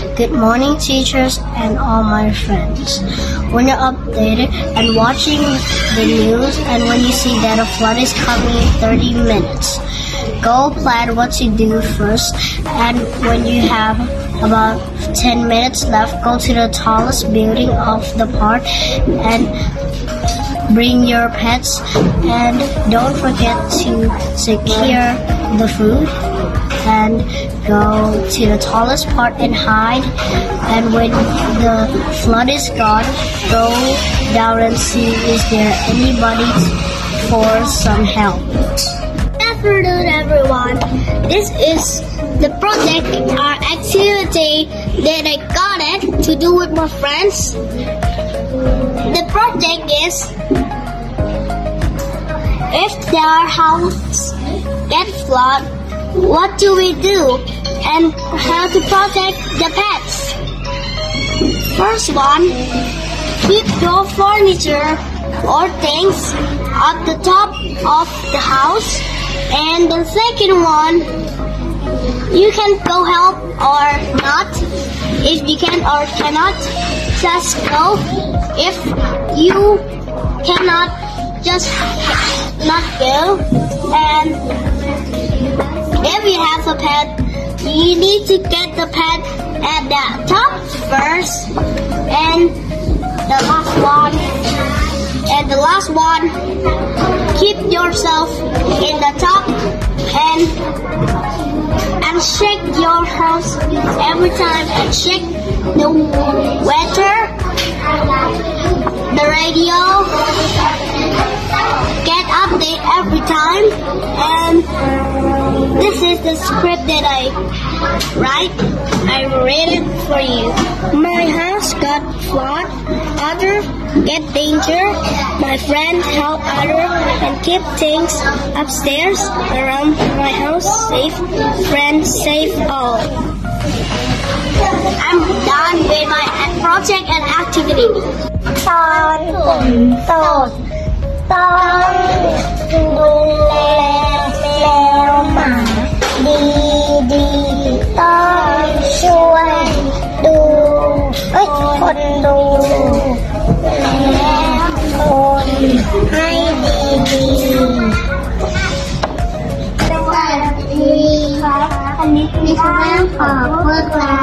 Good morning, teachers and all my friends. When you're updated and watching the news, and when you see that a flood is coming in 30 minutes, go plan what to do first. And when you have about 10 minutes left, go to the tallest building of the park and bring your pets. And don't forget to secure the food and go to the tallest part and hide. And when the flood is gone, go down and see is there anybody for some help. Good afternoon, everyone. This is the project or activity that I got it to do with my friends. The project is if their house get flood, what do we do and how to protect the pets. First one, keep your furniture or things at the top of the house. And the second one, you can go help or not. If you can or cannot, just go. If you cannot, just not go. And you have a pet, you need to get the pet at the top first and the last one. And the last one, keep yourself in the top and and shake your house every time and shake the weather, the radio, get update every time this is the script that I write. I read it for you. My house got flood. Other get danger. My friend help other and keep things upstairs around my house safe. Friends save all. I'm done with my project and activity. Tone, tone, tone, tone, คนดูและคนให้ดีดีสวัสดีครับอันนี้คือช่องของพวกเรา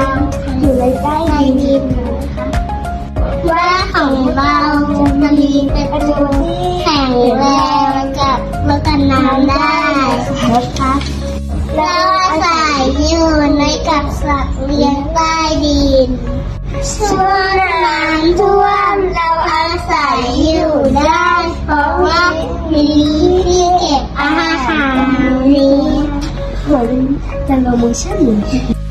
อยู่ในใต้ดินว่าของเราจะมีเป็นประตูแข็งแรงกับเมื่อกันน้ำได้นะครับเราอาศัยอยู่ในกับสัตว์เลี้ยงใต้ดินช่ 在了梦乡里。